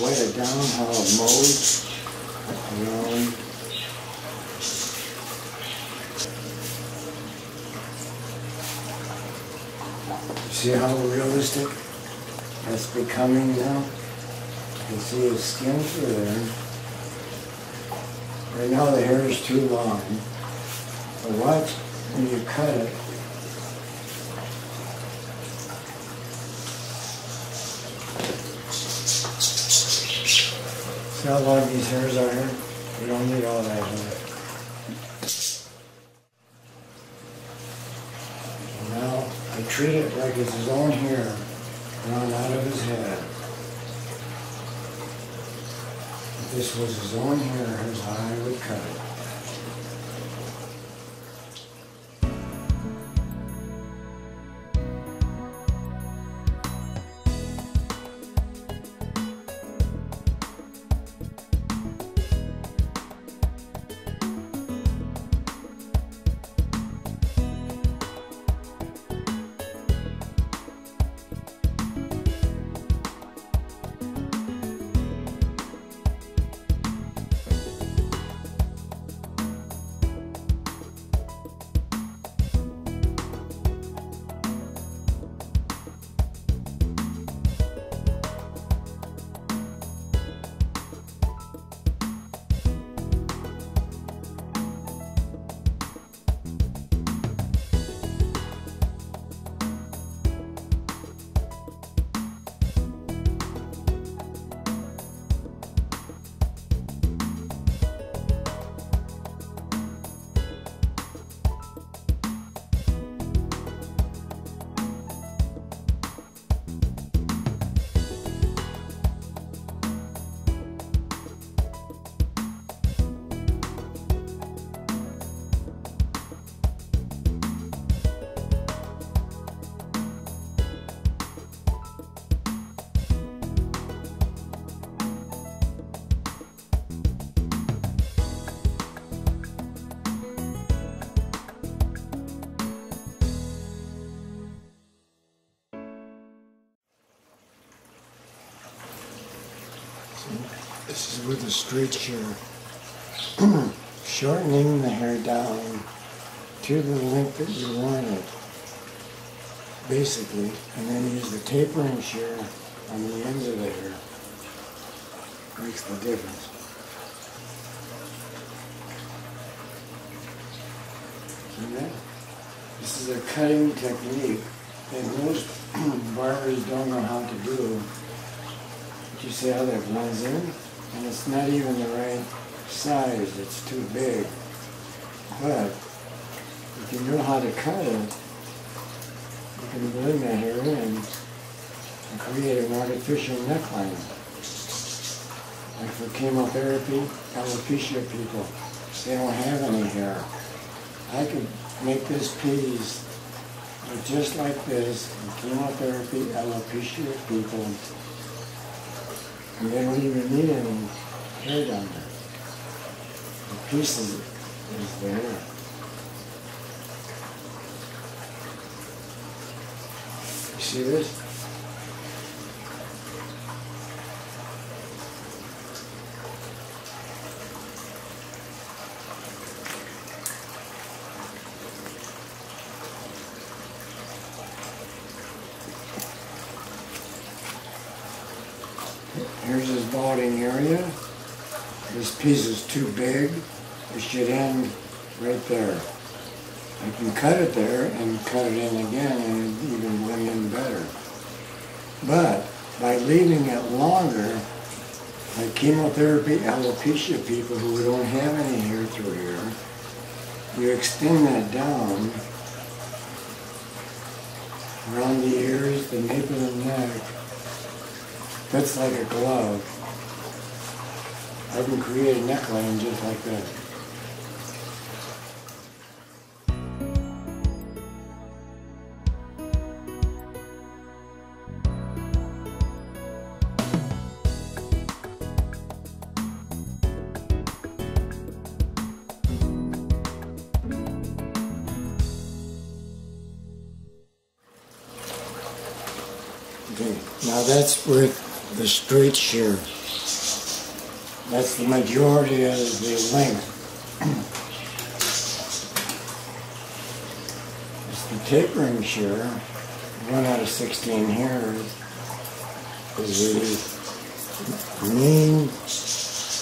wet it down how it mows around. Um, see how realistic that's becoming now? You can see his skin through there. Right now the hair is too long. But watch when you cut it. See how long these hairs are here? We don't need all that hair. Now I treat it like it's his own hair drawn out of his head. If this was his own hair, here's how I would cut it. This is with the straight shear. Shortening the hair down to the length that you want it, basically, and then use the tapering shear on the ends of the hair. Makes the difference. See that? This is a cutting technique that most barbers don't know how to do. You see how that blends in? And it's not even the right size, it's too big. But if you know how to cut it, you can blend that hair in and create an artificial neckline. Like for chemotherapy, alopecia people, they don't have any hair. I could make this piece just like this chemotherapy, alopecia people, and they don't even need any hair down there. The piece is, is the hair. You see this? Here's balding area. This piece is too big. It should end right there. I can cut it there and cut it in again and even blend in better. But by leaving it longer, like chemotherapy alopecia people who don't have any hair through here, you extend that down around the ears, the nape of the neck, fits like a glove. I can create a neckline just like that. Okay, now that's with the straight shear. That's the majority of the length. it's the tapering shear. One out of 16 here is the main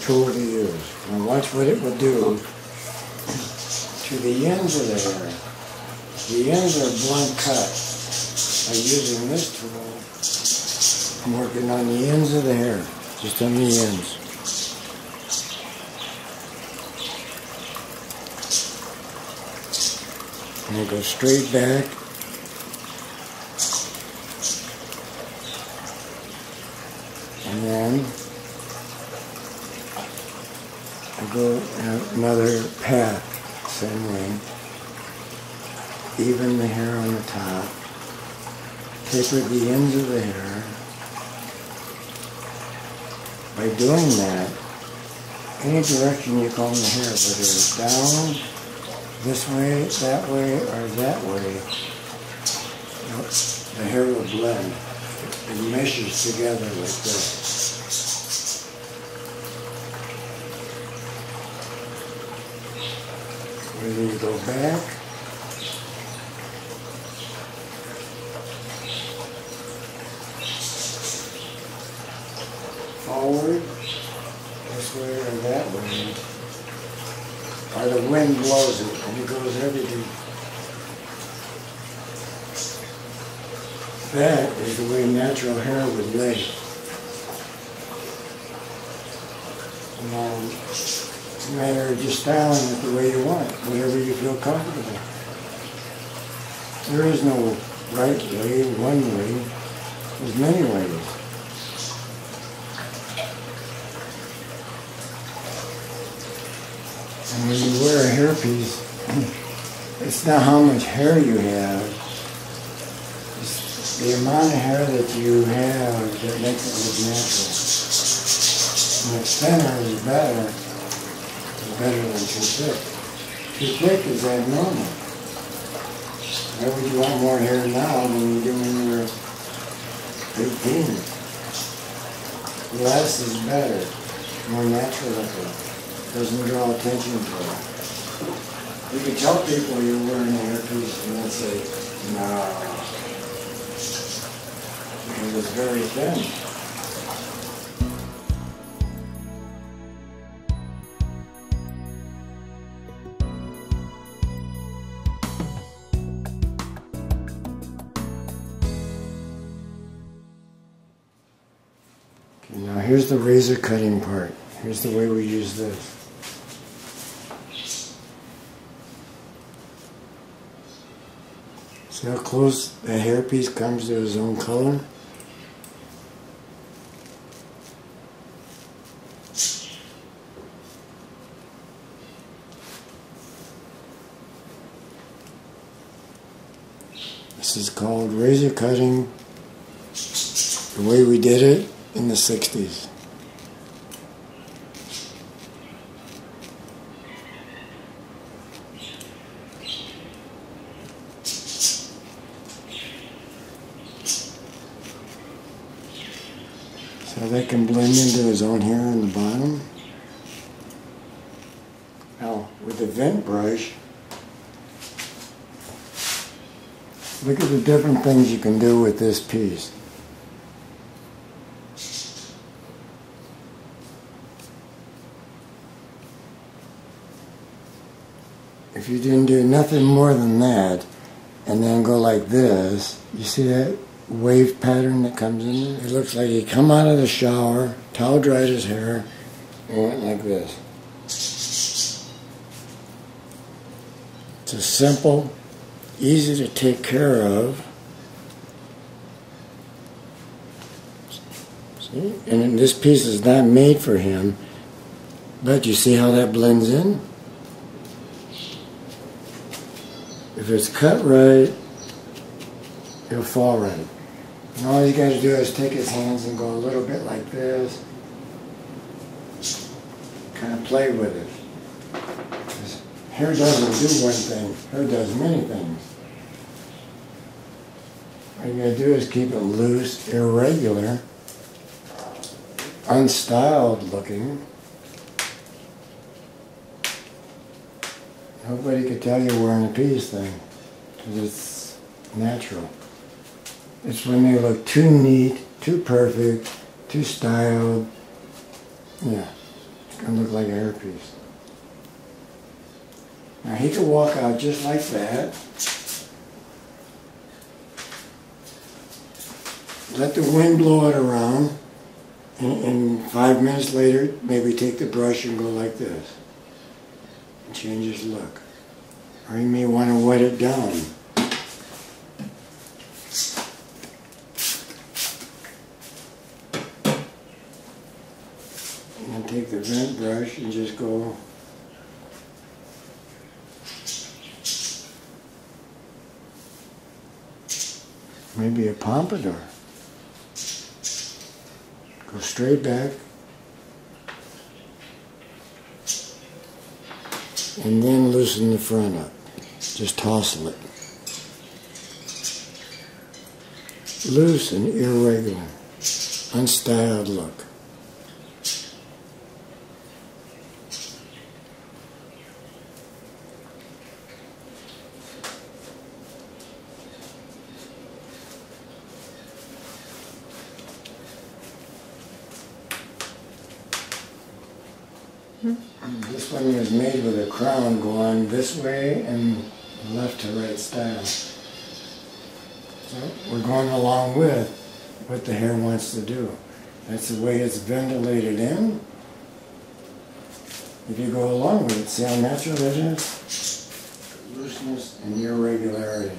tool to use. Now watch what it will do to the ends of the hair. The ends are blunt cut. By using this tool, I'm working on the ends of the hair, just on the ends. And I go straight back. And then I go another path, same way. Even the hair on the top. Taper the ends of the hair. By doing that, any direction you comb the hair, whether it's down, this way, that way, or that way, the hair will blend. It meshes together like this. Whether you go back, forward, this way or that way, or the wind blows it and it goes everything. That is the way natural hair would lay. And it's a matter of just styling it the way you want, whatever you feel comfortable. There is no right way, one way. There's many ways. And when you wear a hairpiece, it's not how much hair you have, it's the amount of hair that you have that makes it look natural. If thinner is better, it's better than too thick. Too thick is abnormal. Why would you want more hair now than you do when you were 18? Less is better, more natural looking doesn't draw attention to it. You can tell people you're wearing a hairpiece and they'll say, no. Because it's very thin. Now here's the razor cutting part. Here's the way we use this. See how close the hairpiece comes to his own color? This is called razor cutting the way we did it in the 60s. That can blend into his own hair on the bottom. Now, with the vent brush, look at the different things you can do with this piece. If you didn't do nothing more than that, and then go like this, you see that? Wave pattern that comes in. It looks like he come out of the shower, towel dried his hair, and went like this. It's a simple, easy to take care of. See? And this piece is not made for him, but you see how that blends in? If it's cut right, it'll fall right. And all you got to do is take his hands and go a little bit like this. Kind of play with it. Hair doesn't do one thing, hair does many things. All you got to do is keep it loose, irregular. unstyled looking. Nobody could tell you're wearing a piece thing because it's natural. It's when they look too neat, too perfect, too styled. Yeah, it's gonna look like a hairpiece. Now he could walk out just like that. Let the wind blow it around. And, and five minutes later, maybe take the brush and go like this. And change his look. Or he may want to wet it down. And take the vent brush and just go maybe a pompadour. Go straight back. And then loosen the front up. Just tousle it. Loose and irregular. Unstyled look. This one was made with a crown going this way and left to right style. So we're going along with what the hair wants to do. That's the way it's ventilated in. If you go along with it, see how natural that is? Looseness and irregularity.